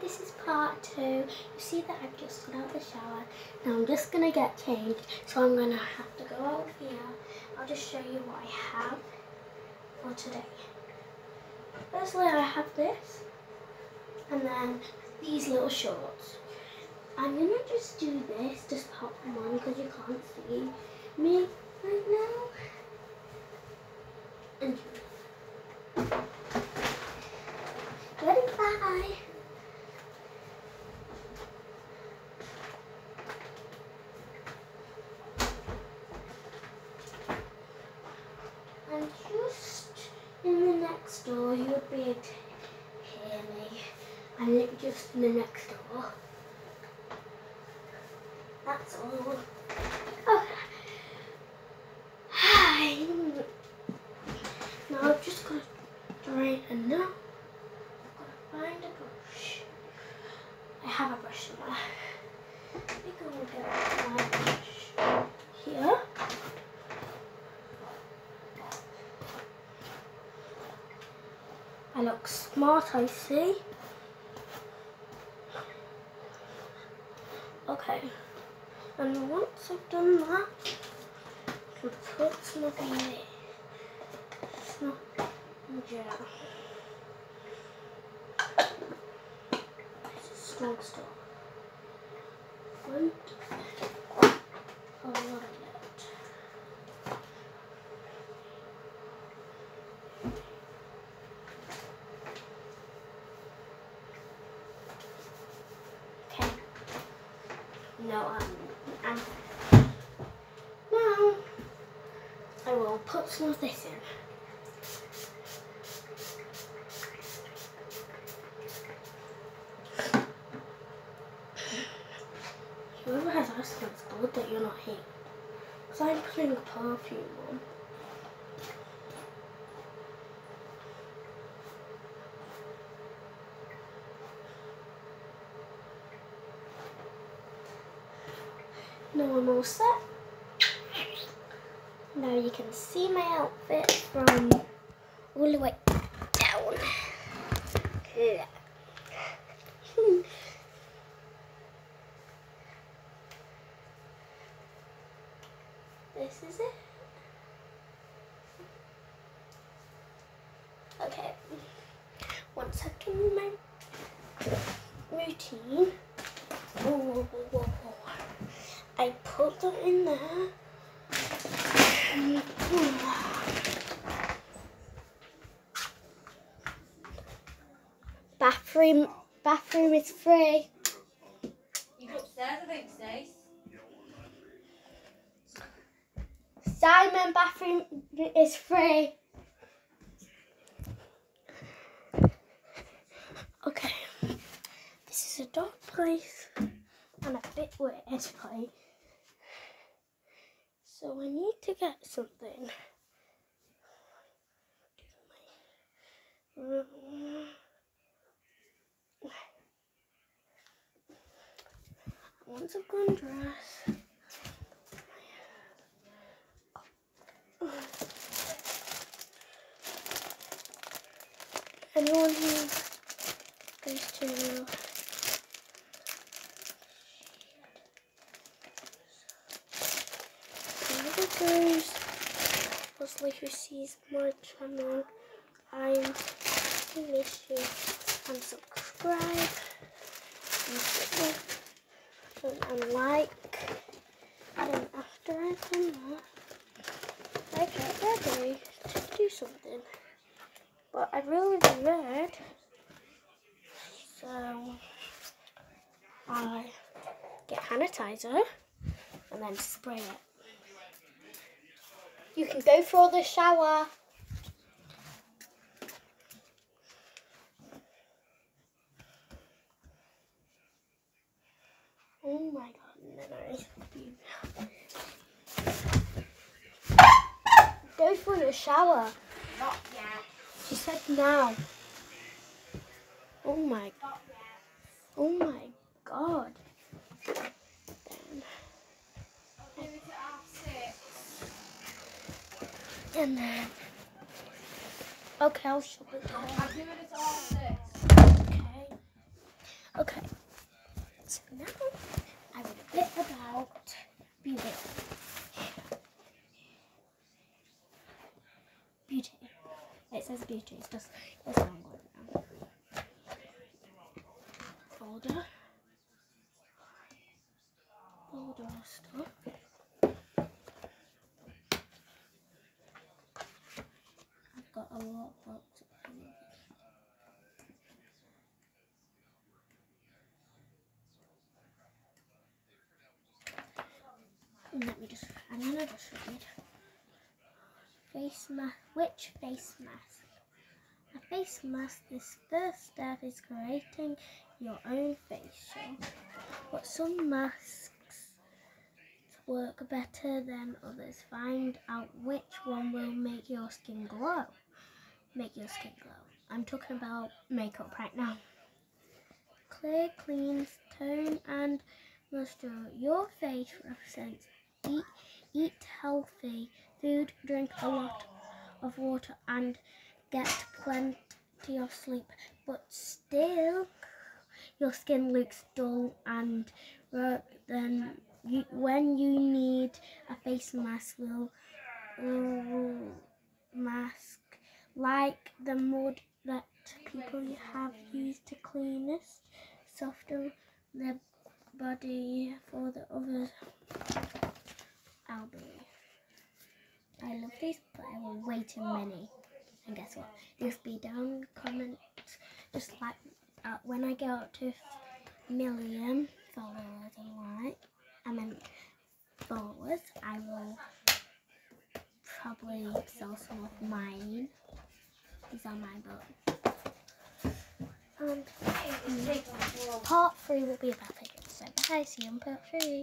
this is part two. You see that I've just got out the shower. Now I'm just going to get changed, so I'm going to have to go out here. I'll just show you what I have for today. Firstly, I have this, and then these little shorts. I'm going to just do this, just pop them on because you can't see me right now. And Goodbye. And just in the next door, you would be able to hear me. I'm just in the next door. That's all. Oh. Hi. Now I've just got to drain and now find a brush. I have a brush somewhere. I think I'm going to get my brush here. I look smart, I see. Okay. And once I've done that, I can put some of the some gel. And a lot of it. Okay. No, um, um, now I will put some of this in. Whoever has asthma, it's good that you're not here. Because I'm putting a perfume on. Now I'm all set. Now you can see my outfit from all the way down. Yeah. this is it. Okay. Once I've done my routine, I put them in there. Bathroom, bathroom is free. You go upstairs, I think, Stace. Simon bathroom is free. Okay, this is a dark place and a bit weird place. So I need to get something. Once I've gone dress. Anyone who goes to goes mostly who sees my channel. I'm wish you and subscribe and, and like. And after I've done that I get ready to do something. But I really red. So I get sanitizer and then spray it. You can go for the shower. Oh my god, no. Go for the shower. Not yet. She said now. Oh my, oh my god. And then, okay, I'll show it. I'll do it. Okay. Okay, so now I read a bit about beauty. Beauty. It says beauty. It's just it's not good now. Folder. Folder stuff. I've got a lot of books. Let gonna just read. Face mask, which face mask? A face mask, this first step is creating your own facial. But some masks work better than others. Find out which one will make your skin glow. Make your skin glow. I'm talking about makeup right now. Clear, clean, tone and moisture. Your face represents eat, eat healthy food, drink a lot of water, and get plenty of sleep. But still, your skin looks dull and. Then, you, when you need a face mask, will mask like the mud that people have used to clean soften their body for the others. I'll be. I love these, but I will way too many. And guess what? Just be down comment. Just like uh, when I get up to million followers and like, I mean followers, I will probably sell some of mine. These are my books. And It's taken a while. part three will be about figures. So bye, see you in part three.